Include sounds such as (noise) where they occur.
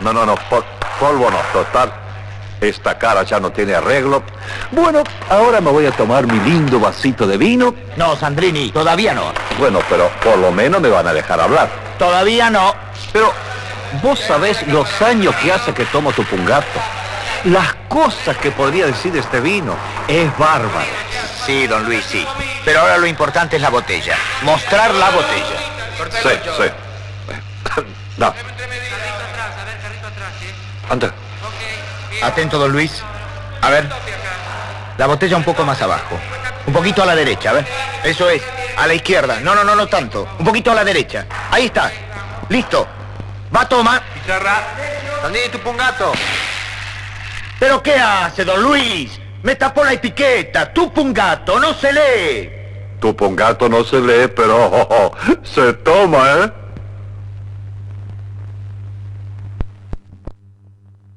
No, no, no, pol- polvo no, total. Esta cara ya no tiene arreglo. Bueno, ahora me voy a tomar mi lindo vasito de vino. No, Sandrini, todavía no. Bueno, pero por lo menos me van a dejar hablar. Todavía no. Pero vos sabés los años que hace que tomo tu pungato. Las cosas que podría decir este vino. Es bárbaro. Sí, don Luis, sí. Pero ahora lo importante es la botella. Mostrar la botella. Sí, sí. (laughs) Da. Anda. Atento, don Luis. A ver. La botella un poco más abajo. Un poquito a la derecha, a ver. Eso es. A la izquierda. No, no, no, no tanto. Un poquito a la derecha. Ahí está. Listo. Va, toma. Sandini, tu pungato. ¿Pero qué hace, don Luis? Me tapó la etiqueta. Tu pungato no se lee. Tu pungato no se lee, pero (laughs) se toma, ¿eh?